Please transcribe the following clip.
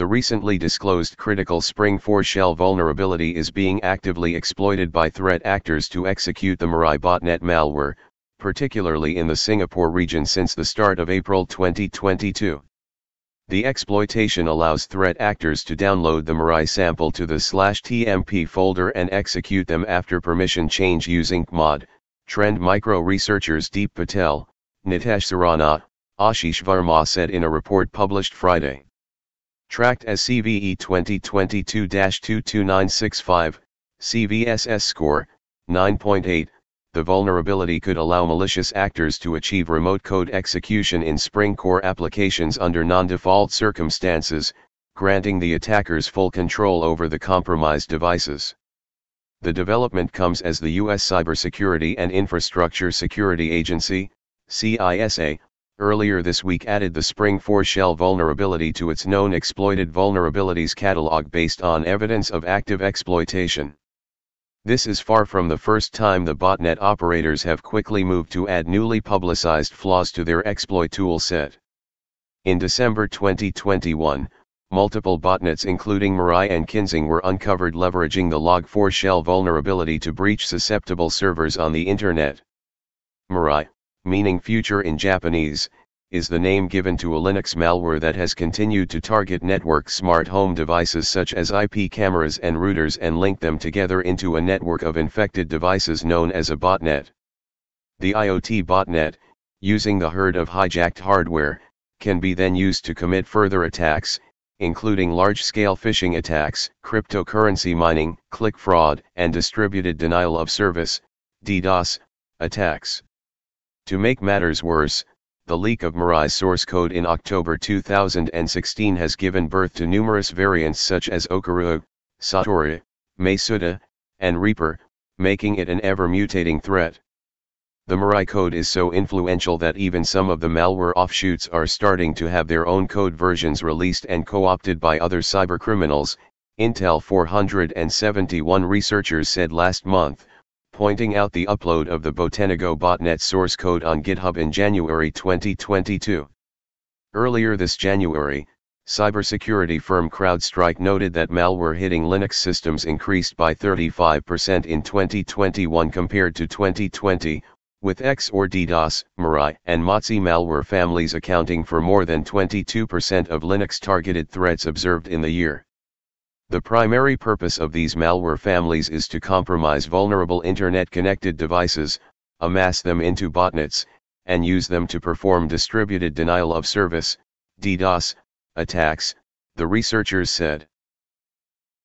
The recently disclosed critical Spring4Shell vulnerability is being actively exploited by threat actors to execute the Mirai botnet malware, particularly in the Singapore region since the start of April 2022. The exploitation allows threat actors to download the Mirai sample to the slash TMP folder and execute them after permission change using mod. Trend Micro researchers Deep Patel, Nitesh Surana, Ashish Varma said in a report published Friday. Tracked as CVE 2022-22965, CVSS score, 9.8, the vulnerability could allow malicious actors to achieve remote code execution in Spring Core applications under non-default circumstances, granting the attackers full control over the compromised devices. The development comes as the U.S. Cybersecurity and Infrastructure Security Agency, CISA, earlier this week added the Spring4Shell vulnerability to its known exploited vulnerabilities catalog based on evidence of active exploitation. This is far from the first time the botnet operators have quickly moved to add newly publicized flaws to their exploit tool set. In December 2021, multiple botnets including Mirai and Kinsing were uncovered leveraging the Log4Shell vulnerability to breach susceptible servers on the Internet. Mirai, meaning future in Japanese, is the name given to a Linux malware that has continued to target network smart home devices such as IP cameras and routers and link them together into a network of infected devices known as a botnet. The IoT botnet, using the herd of hijacked hardware, can be then used to commit further attacks, including large-scale phishing attacks, cryptocurrency mining, click fraud, and distributed denial of service, DDoS, attacks. To make matters worse, the leak of Mirai's source code in October 2016 has given birth to numerous variants such as Okiru, Satori, Masuta, and Reaper, making it an ever-mutating threat. The Mirai code is so influential that even some of the malware offshoots are starting to have their own code versions released and co-opted by other cybercriminals, Intel 471 researchers said last month, pointing out the upload of the BotenaGo botnet source code on GitHub in January 2022. Earlier this January, cybersecurity firm CrowdStrike noted that malware hitting Linux systems increased by 35% in 2021 compared to 2020, with XorDDoS, Mirai, and Mozi malware families accounting for more than 22% of Linux targeted threats observed in the year. The primary purpose of these malware families is to compromise vulnerable internet-connected devices, amass them into botnets, and use them to perform distributed denial of service, DDoS, attacks, the researchers said.